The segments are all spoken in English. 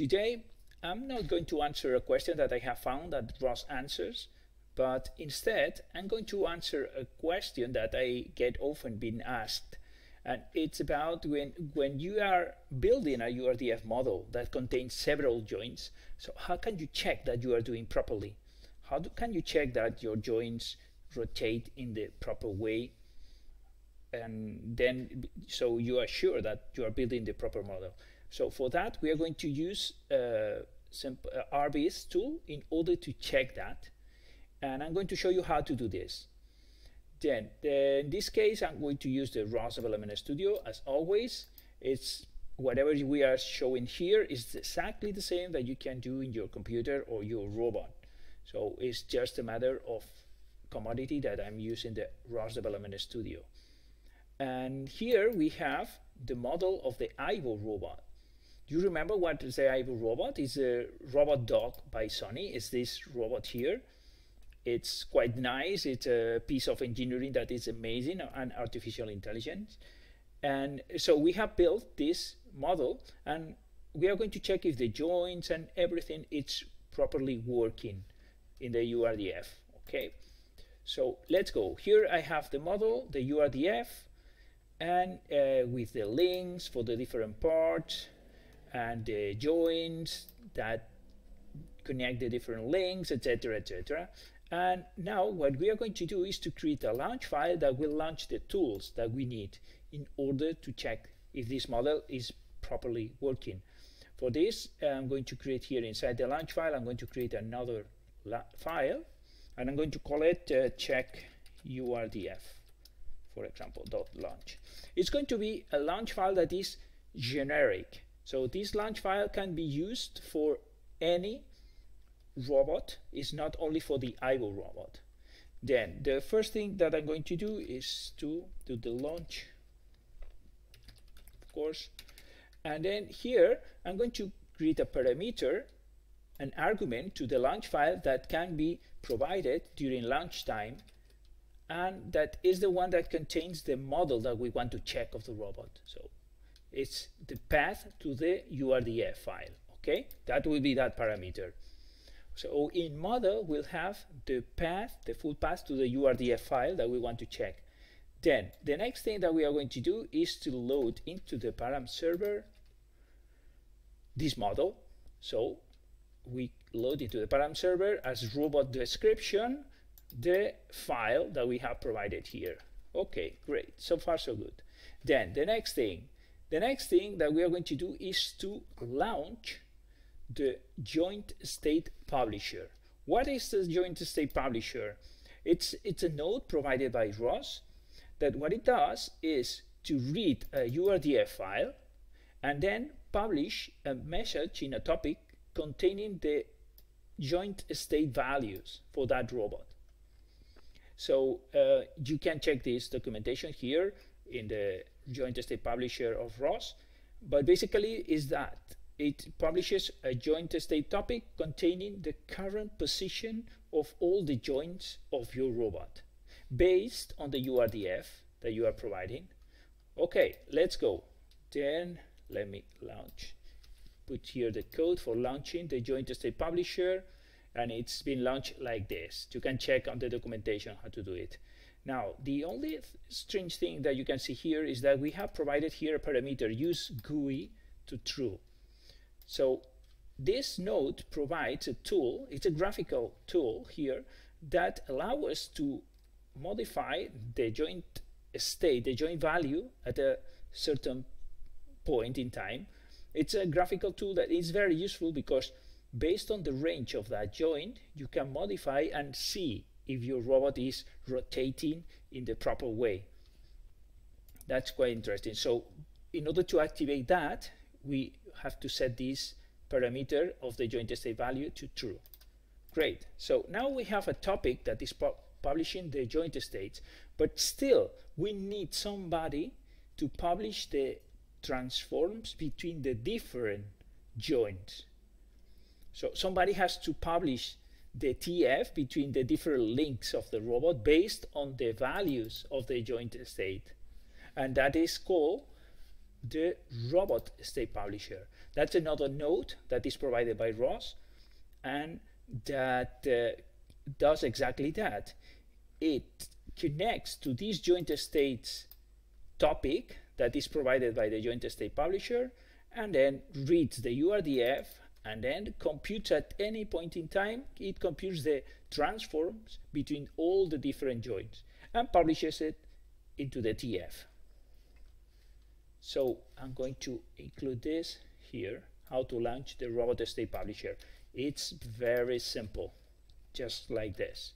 Today, I'm not going to answer a question that I have found that ROS answers, but instead, I'm going to answer a question that I get often being asked. And it's about when, when you are building a URDF model that contains several joints, so how can you check that you are doing properly? How do, can you check that your joints rotate in the proper way and then so you are sure that you are building the proper model. So for that, we are going to use uh, some uh, RViz tool in order to check that. And I'm going to show you how to do this. Then, in this case, I'm going to use the ROS Development Studio as always. It's whatever we are showing here is exactly the same that you can do in your computer or your robot. So it's just a matter of commodity that I'm using the ROS Development Studio. And here we have the model of the Aibo robot. Do you remember what is the Aibo robot? It's a robot dog by Sony. It's this robot here. It's quite nice. It's a piece of engineering that is amazing and artificial intelligence. And so we have built this model and we are going to check if the joints and everything it's properly working in the URDF. Okay, so let's go. Here I have the model, the URDF, and uh, with the links for the different parts and the joints that connect the different links, etc., etc. And now what we are going to do is to create a launch file that will launch the tools that we need in order to check if this model is properly working. For this, I'm going to create here inside the launch file, I'm going to create another file and I'm going to call it uh, check URDF for example dot launch it's going to be a launch file that is generic so this launch file can be used for any robot. It's not only for the Aibo robot. Then the first thing that I'm going to do is to do the launch of course. And then here I'm going to create a parameter an argument to the launch file that can be provided during launch time and that is the one that contains the model that we want to check of the robot. So it's the path to the URDF file, okay? That will be that parameter. So in model, we'll have the path, the full path to the URDF file that we want to check. Then the next thing that we are going to do is to load into the param server this model. So we load into the param server as robot description the file that we have provided here. Okay, great. So far, so good. Then the next thing, the next thing that we are going to do is to launch the joint state publisher. What is the joint state publisher? It's, it's a node provided by ROS that what it does is to read a URDF file and then publish a message in a topic containing the joint state values for that robot. So uh, you can check this documentation here in the joint state publisher of ROS, but basically is that it publishes a joint state topic containing the current position of all the joints of your robot based on the URDF that you are providing. Okay, let's go. Then let me launch put here the code for launching the joint state publisher and it's been launched like this. You can check on the documentation how to do it. Now, the only th strange thing that you can see here is that we have provided here a parameter use GUI to true. So this node provides a tool, it's a graphical tool here that allow us to modify the joint state, the joint value at a certain point in time it's a graphical tool that is very useful because based on the range of that joint, you can modify and see if your robot is rotating in the proper way. That's quite interesting. So in order to activate that, we have to set this parameter of the joint state value to true. Great. So now we have a topic that is pu publishing the joint states, but still we need somebody to publish the transforms between the different joints. So somebody has to publish the TF between the different links of the robot based on the values of the joint state. And that is called the robot state publisher. That's another node that is provided by ROS and that uh, does exactly that. It connects to this joint states topic that is provided by the joint state publisher and then reads the URDF and then computes at any point in time, it computes the transforms between all the different joins and publishes it into the TF. So I'm going to include this here, how to launch the robot state publisher. It's very simple, just like this.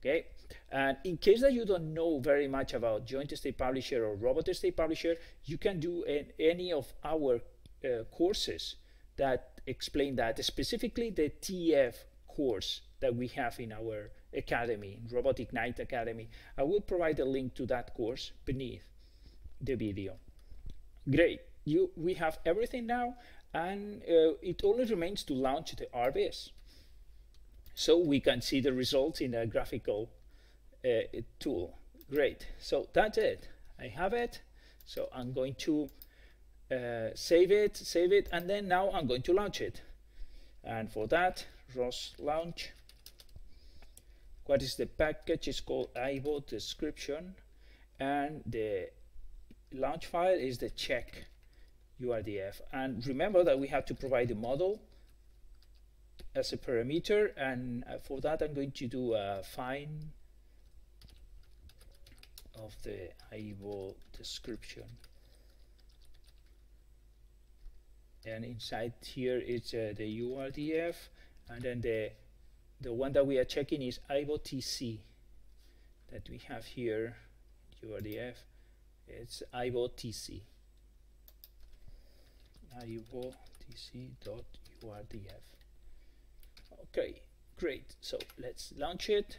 Okay, and in case that you don't know very much about joint state publisher or robot state publisher, you can do an, any of our uh, courses that explain that, specifically the TF course that we have in our academy, Robot Ignite Academy. I will provide a link to that course beneath the video. Great, you, we have everything now and uh, it only remains to launch the RViz. So we can see the results in a graphical uh, tool. Great, so that's it. I have it. So I'm going to uh, save it, save it, and then now I'm going to launch it. And for that, ROS launch. What is the package? It's called Aibo description, and the launch file is the check URDF. And remember that we have to provide the model as a parameter, and uh, for that I'm going to do a find of the Aibo description. And inside here is uh, the URDF, and then the the one that we are checking is IBOTC that we have here URDF it's Aibo TC Aibo TC.urdf okay great. So let's launch it.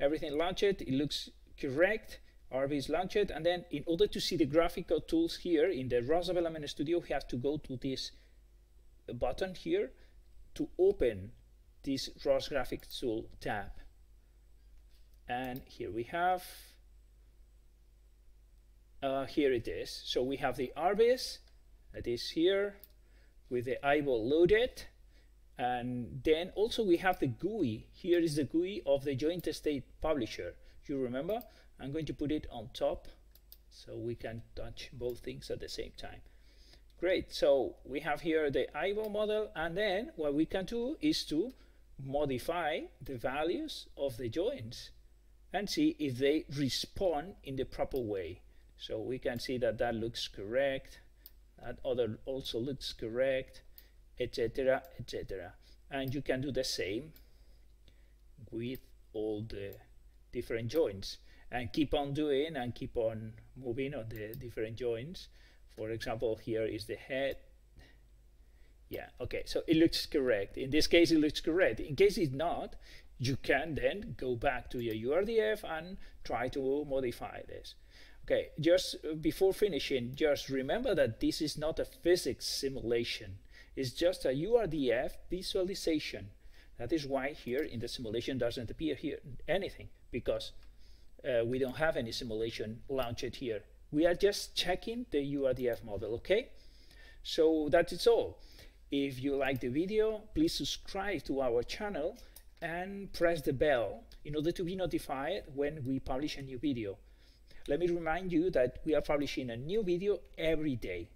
Everything launch it it looks correct Is launched. And then in order to see the graphical tools here in the ROS Development Studio we have to go to this button here to open this ROS Graphics Tool tab. And here we have uh, here it is. So we have the RViz that is here with the Aibo loaded. And then also we have the GUI. Here is the GUI of the joint state publisher. You remember I'm going to put it on top so we can touch both things at the same time. Great so we have here the Aibo model and then what we can do is to modify the values of the joints and see if they respond in the proper way. So we can see that that looks correct that other also looks correct etc etc and you can do the same with all the different joints and keep on doing and keep on moving on the different joints. For example here is the head. Yeah okay so it looks correct. In this case it looks correct. In case it's not you can then go back to your URDF and try to modify this. Okay just uh, before finishing just remember that this is not a physics simulation. It's just a URDF visualization. That is why here in the simulation doesn't appear here anything because uh, we don't have any simulation launched here. We are just checking the URDF model, okay? So that is all. If you like the video, please subscribe to our channel and press the bell in order to be notified when we publish a new video. Let me remind you that we are publishing a new video every day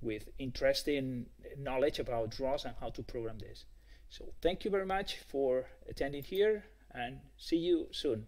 with interesting knowledge about ROS and how to program this. So thank you very much for attending here and see you soon.